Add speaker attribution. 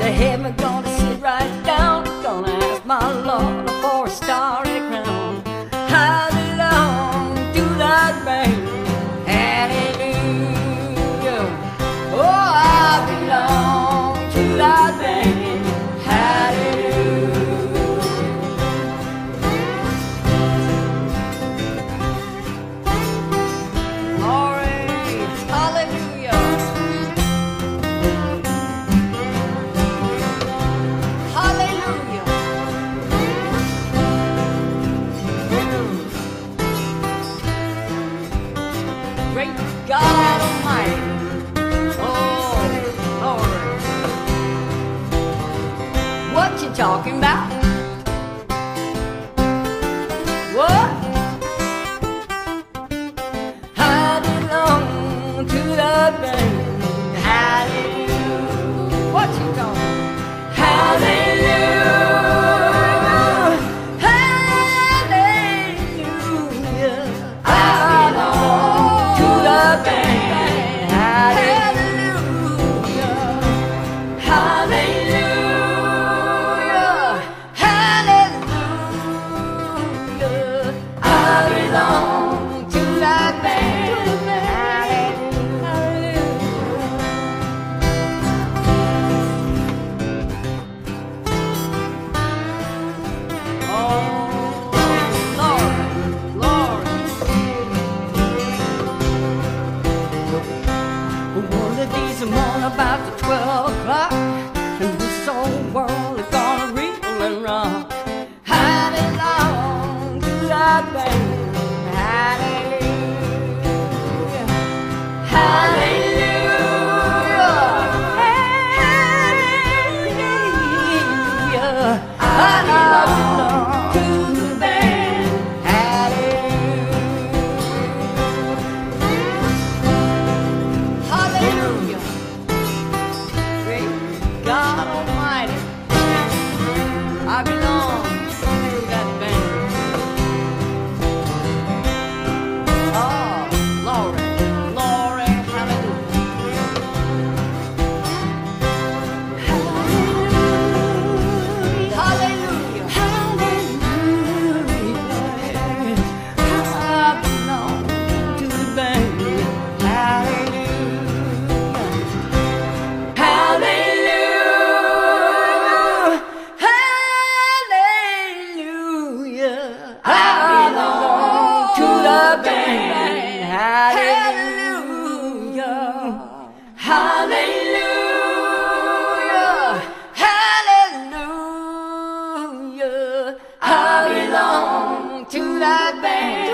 Speaker 1: the hammer gone. great God Almighty. Oh, Lord, What you talking about? What? I belong to the band. One of these morning about the 12 o'clock, and this old world is gonna reel and rock. How long? Hallelujah. Hallelujah. Hallelujah. Hallelujah. I belong to the band. Hallelujah. Hallelujah. Hallelujah. I belong to the band.